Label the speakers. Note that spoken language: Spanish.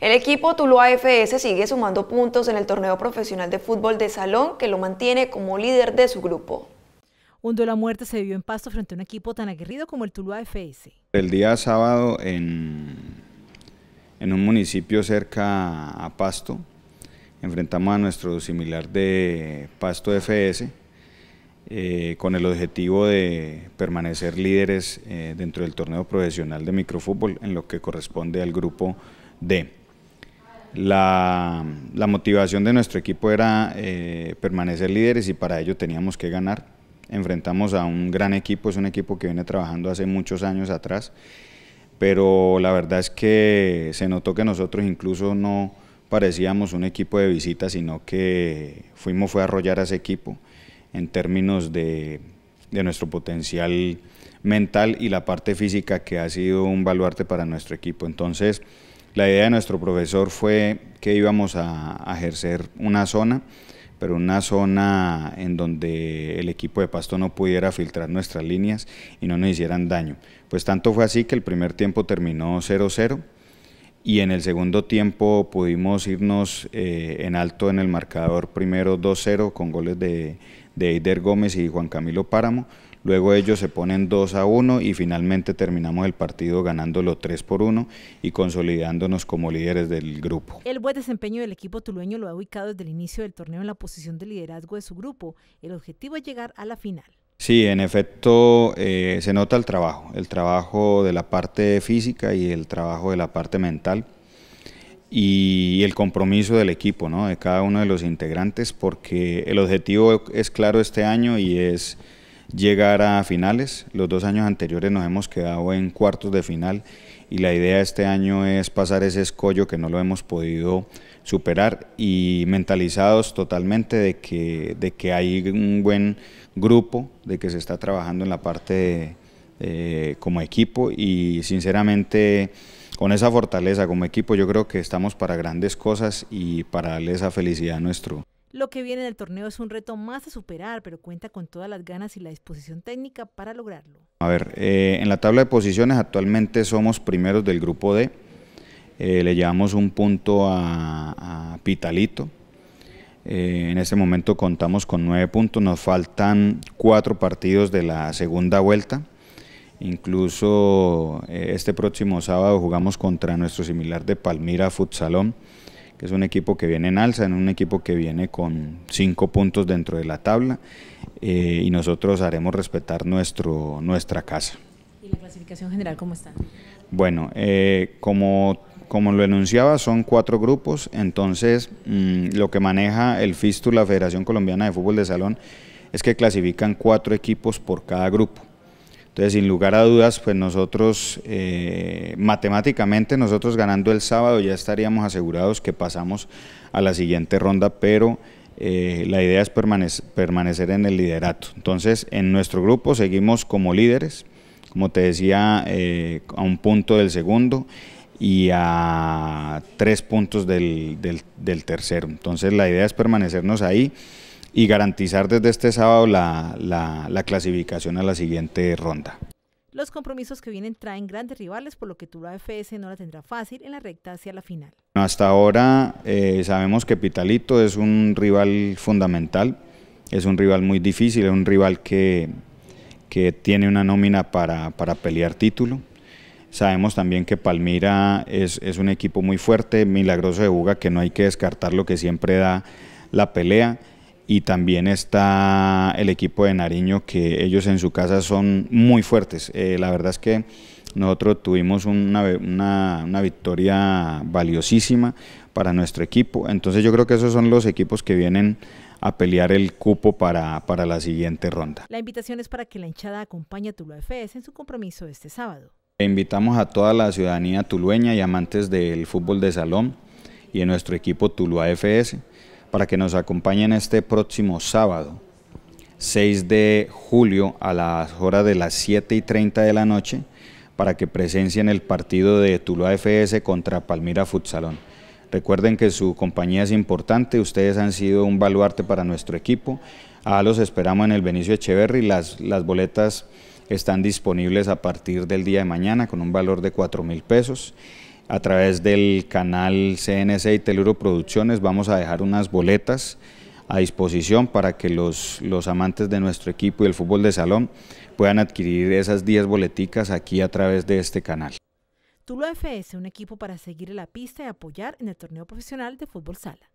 Speaker 1: El equipo Tuluá FS sigue sumando puntos en el torneo profesional de fútbol de salón que lo mantiene como líder de su grupo.
Speaker 2: Un duelo a muerte se vivió en Pasto frente a un equipo tan aguerrido como el Tuluá FS.
Speaker 3: El día sábado en, en un municipio cerca a Pasto, enfrentamos a nuestro similar de Pasto FS eh, con el objetivo de permanecer líderes eh, dentro del torneo profesional de microfútbol en lo que corresponde al grupo D. La, motivación de nuestro equipo era eh, permanecer líderes y para ello teníamos que ganar. Enfrentamos a un gran equipo, es un equipo que viene trabajando hace muchos años atrás, pero la verdad es que se notó que nosotros incluso no parecíamos un equipo de visita, sino que fuimos fue a arrollar a ese equipo en términos de, de nuestro potencial mental y la parte física que ha sido un baluarte para nuestro equipo. Entonces, la idea de nuestro profesor fue que íbamos a, ejercer una zona, pero una zona en donde el equipo de Pasto no pudiera filtrar nuestras líneas y no nos hicieran daño. Pues tanto fue así que el primer tiempo terminó 0-0 y en el segundo tiempo pudimos irnos eh, en alto en el marcador, primero 2-0 con goles de, de Eider Gómez y Juan Camilo Páramo, Luego ellos se ponen 2 a 1 y finalmente terminamos el partido ganándolo 3 por 1 y consolidándonos como líderes del grupo.
Speaker 2: El buen desempeño del equipo tulueño lo ha ubicado desde el inicio del torneo en la posición de liderazgo de su grupo. El objetivo es llegar a la final.
Speaker 3: Sí, en efecto eh, se nota el trabajo, el trabajo de la parte física y el trabajo de la parte mental y el compromiso del equipo, ¿no? de cada uno de los integrantes, porque el objetivo es claro este año y es llegar a finales. Los dos años anteriores nos hemos quedado en cuartos de final y la idea este año es pasar ese escollo que no lo hemos podido superar y mentalizados totalmente de que, de que hay un buen grupo, de que se está trabajando en la parte como equipo y sinceramente con esa fortaleza como equipo yo creo que estamos para grandes cosas y para darle esa felicidad a nuestro,
Speaker 2: lo que viene del torneo es un reto más a superar, pero cuenta con todas las ganas y la disposición técnica para lograrlo.
Speaker 3: A ver, eh, en la tabla de posiciones actualmente somos primeros del grupo D. Eh, le llevamos un punto a, Pitalito. Eh, en este momento contamos con nueve puntos. Nos faltan cuatro partidos de la segunda vuelta. Incluso este próximo sábado jugamos contra nuestro similar de Palmira Futsalón que es un equipo que viene en alza, en un equipo que viene con cinco puntos dentro de la tabla eh, y nosotros haremos respetar nuestro, nuestra casa.
Speaker 2: ¿Y la clasificación general cómo está?
Speaker 3: Bueno, eh, como, como lo enunciaba, son cuatro grupos, entonces mm, lo que maneja el FISTU, la Federación Colombiana de Fútbol de Salón, es que clasifican cuatro equipos por cada grupo. Entonces, sin lugar a dudas, pues nosotros, eh, matemáticamente, nosotros ganando el sábado ya estaríamos asegurados que pasamos a la siguiente ronda, pero eh, la idea es permanecer, en el liderato. Entonces, en nuestro grupo seguimos como líderes, como te decía, eh, a un punto del segundo y a tres puntos del tercero. Entonces, la idea es permanecernos ahí y garantizar desde este sábado la, la, clasificación a la siguiente ronda.
Speaker 2: Los compromisos que vienen traen grandes rivales, por lo que Tuluá FS no la tendrá fácil en la recta hacia la final.
Speaker 3: Hasta ahora eh, sabemos que Pitalito es un rival fundamental, es un rival muy difícil, es un rival que, que tiene una nómina para, para, pelear título. Sabemos también que Palmira es, es un equipo muy fuerte, milagroso de Buga, que no hay que descartar lo que siempre da la pelea y también está el equipo de Nariño que ellos en su casa son muy fuertes. Eh, la verdad es que nosotros tuvimos una, una, victoria valiosísima para nuestro equipo, entonces yo creo que esos son los equipos que vienen a pelear el cupo para, para la siguiente ronda.
Speaker 2: La invitación es para que la hinchada acompañe a Tuluá FS en su compromiso este sábado.
Speaker 3: Invitamos a toda la ciudadanía tulueña y amantes del fútbol de salón y de nuestro equipo Tuluá FS para que nos acompañen este próximo sábado, 6 de julio a las horas de las 7 y 30 de la noche, para que presencien el partido de Tuluá FS contra Palmira Futsalón. Recuerden que su compañía es importante, ustedes han sido un baluarte para nuestro equipo. A los esperamos en el Benicio Echeverry, las, las boletas están disponibles a partir del día de mañana con un valor de 4 mil pesos. A través del canal CNC y Teluro Producciones vamos a dejar unas boletas a disposición para que los, los amantes de nuestro equipo y el fútbol de salón puedan adquirir esas 10 boleticas aquí a través de este canal.
Speaker 2: Tuluá FS, un equipo para seguir la pista y apoyar en el torneo profesional de fútbol sala.